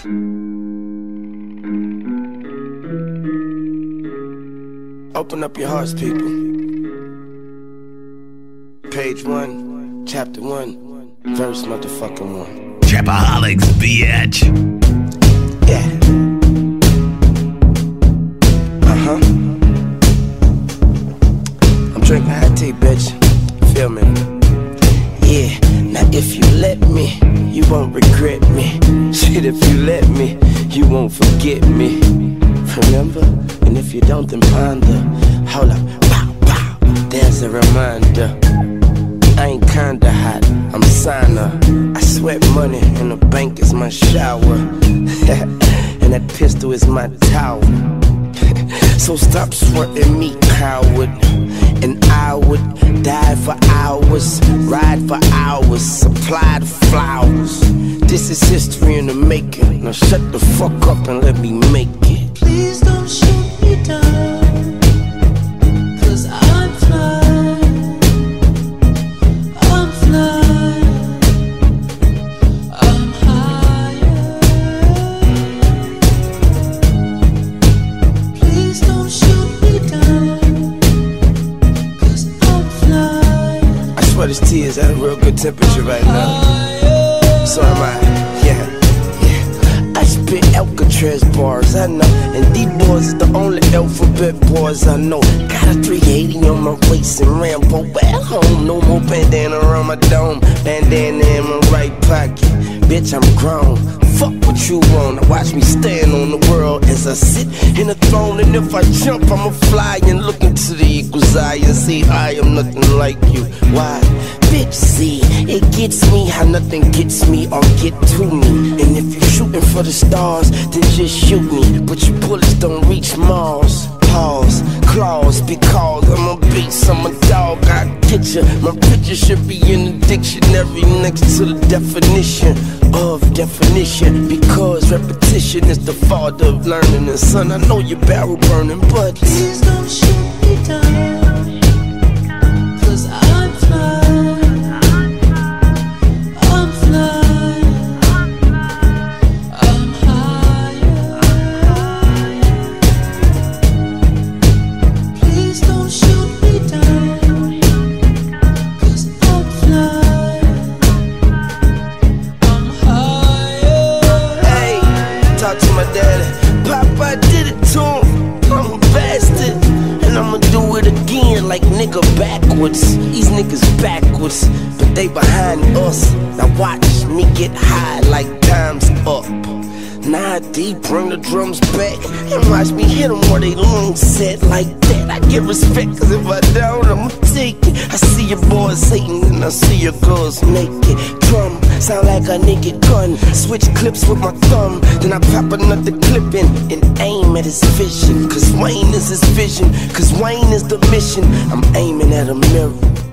Open up your hearts, people. Page one, chapter one, verse motherfucking one. Trapaholics, bitch. Yeah. Uh huh. I'm drinking hot tea, bitch. Feel me? Yeah. Now if you let me, you won't regret me. Shit, if you let me, you won't forget me. Remember? And if you don't, then ponder. Hold up. Wow, wow. There's a reminder. I ain't kinda hot, I'm a signer. I sweat money, and the bank is my shower. and that pistol is my towel. so stop sweating me, coward. Would die for hours, ride for hours, supply the flowers. This is history in the making. Now shut the fuck up and let me make it. Please I swear this tea is at a real good temperature right now. So am I. Yeah, yeah. I spit Alcatraz bars, I know. And these boys is the only alphabet boys I know. Got a 380 on my waist and Rambo at home. No more bandana around my dome. Bandana in my right pocket. Bitch, I'm grown. Fuck what you want. Watch me stand on the world as I sit in a throne. And if I jump, I'ma fly and look into the eagle's eye and see I am nothing like you. Why? Bitch, see, it gets me how nothing gets me or get to me. And if you're shooting for the stars, then just shoot me. But your bullets don't reach Mars. Pause, claws, because I'm a beast, I'm a ya. My picture should be in the dictionary next to the definition of definition. Because repetition is the father of learning. And son, I know your barrel burning, but Please don't my daddy. Papa did it to him. I'm a bastard. And I'ma do it again like nigga backwards. These niggas backwards, but they behind us. Now watch me get high like time's up. Nah, deep, bring the drums back and watch me hit them where they lungs set like that. I get respect, cause if I don't, I'ma take it. I see your boys hating and I see your girls naked. Sound like a naked gun. Switch clips with my thumb, then I pop another clip in and aim at his vision. Cause Wayne is his vision, cause Wayne is the mission. I'm aiming at a mirror.